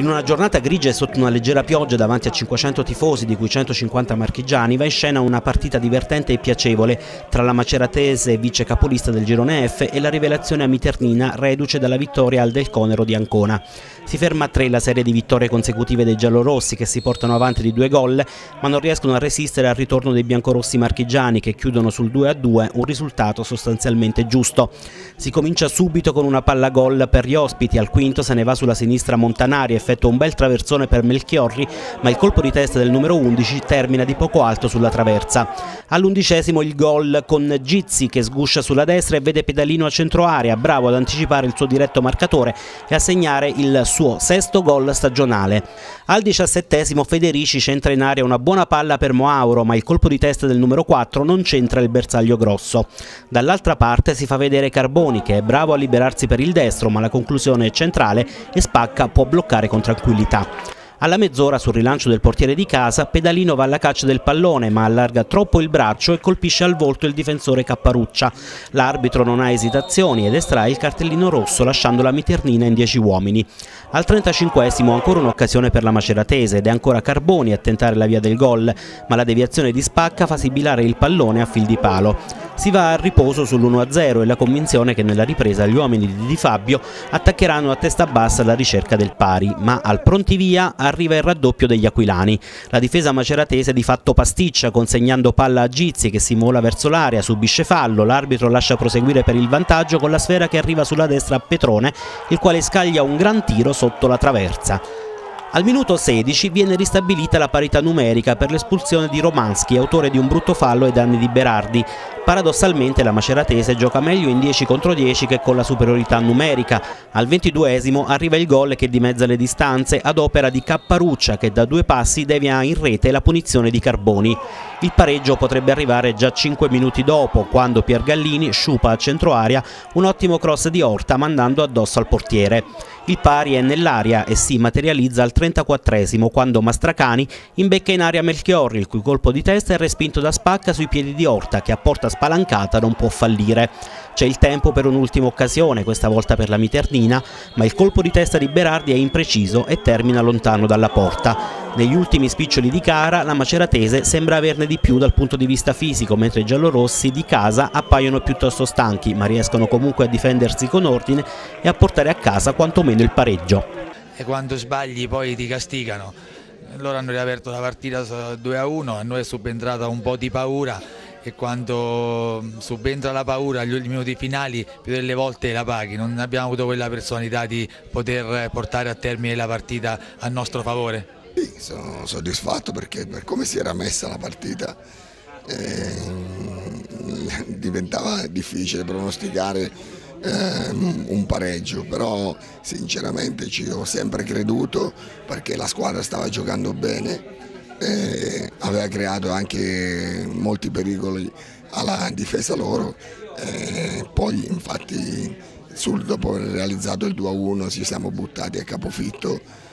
In una giornata grigia e sotto una leggera pioggia davanti a 500 tifosi, di cui 150 marchigiani, va in scena una partita divertente e piacevole tra la maceratese vice capolista del girone F e la rivelazione amiternina reduce dalla vittoria al Del Conero di Ancona. Si ferma a tre la serie di vittorie consecutive dei giallorossi che si portano avanti di due gol, ma non riescono a resistere al ritorno dei biancorossi marchigiani che chiudono sul 2-2, un risultato sostanzialmente giusto. Si comincia subito con una palla gol per gli ospiti, al quinto se ne va sulla sinistra Montanari e effettua un bel traversone per Melchiorri, ma il colpo di testa del numero 11 termina di poco alto sulla traversa. All'undicesimo il gol con Gizzi che sguscia sulla destra e vede Pedalino a centro area, bravo ad anticipare il suo diretto marcatore e a segnare il suo sesto gol stagionale. Al diciassettesimo Federici centra in area una buona palla per Moauro, ma il colpo di testa del numero 4 non centra il bersaglio grosso. Dall'altra parte si fa vedere Carboni che è bravo a liberarsi per il destro, ma la conclusione è centrale e Spacca può bloccare con tranquillità. Alla mezz'ora sul rilancio del portiere di casa, Pedalino va alla caccia del pallone ma allarga troppo il braccio e colpisce al volto il difensore Capparuccia. L'arbitro non ha esitazioni ed estrae il cartellino rosso lasciando la miternina in 10 uomini. Al 35esimo ancora un'occasione per la Maceratese ed è ancora Carboni a tentare la via del gol, ma la deviazione di Spacca fa sibilare il pallone a fil di palo. Si va a riposo sull'1-0 e la convinzione che nella ripresa gli uomini di Di Fabio attaccheranno a testa bassa alla ricerca del pari, ma al pronti via arriva il raddoppio degli aquilani. La difesa maceratese di fatto pasticcia consegnando palla a Gizzi che si mola verso l'area, subisce fallo, l'arbitro lascia proseguire per il vantaggio con la sfera che arriva sulla destra a Petrone, il quale scaglia un gran tiro sotto la traversa. Al minuto 16 viene ristabilita la parità numerica per l'espulsione di Romanski, autore di un brutto fallo ai danni di Berardi. Paradossalmente la Maceratese gioca meglio in 10 contro 10 che con la superiorità numerica. Al 22esimo arriva il gol che dimezza le distanze ad opera di Capparuccia che da due passi devia in rete la punizione di Carboni. Il pareggio potrebbe arrivare già 5 minuti dopo, quando Piergallini sciupa a centro aria un ottimo cross di Orta mandando addosso al portiere. Il pari è nell'aria e si materializza al 34esimo quando Mastracani imbecca in aria Melchiorri, il cui colpo di testa è respinto da Spacca sui piedi di Orta che a porta spalancata non può fallire. C'è il tempo per un'ultima occasione, questa volta per la Miternina, ma il colpo di testa di Berardi è impreciso e termina lontano dalla porta. Negli ultimi spiccioli di gara la Maceratese sembra averne di più dal punto di vista fisico, mentre i giallorossi di casa appaiono piuttosto stanchi, ma riescono comunque a difendersi con ordine e a portare a casa quantomeno il pareggio. E quando sbagli poi ti castigano. Loro hanno riaperto la partita 2 a 1, a noi è subentrata un po' di paura e quando subentra la paura agli ultimi minuti finali più delle volte la paghi, non abbiamo avuto quella personalità di poter portare a termine la partita a nostro favore. Sono soddisfatto perché per come si era messa la partita eh, diventava difficile pronosticare eh, un pareggio, però sinceramente ci ho sempre creduto perché la squadra stava giocando bene, eh, aveva creato anche molti pericoli alla difesa loro, eh, poi infatti sul, dopo aver realizzato il 2-1 ci siamo buttati a capofitto